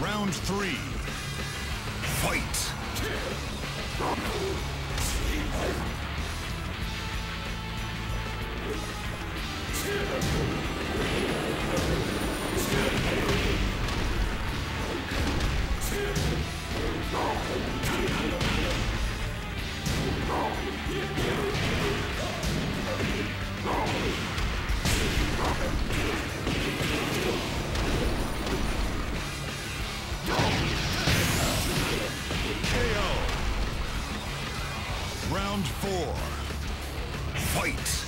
Round three. Fight. Round four. Fight.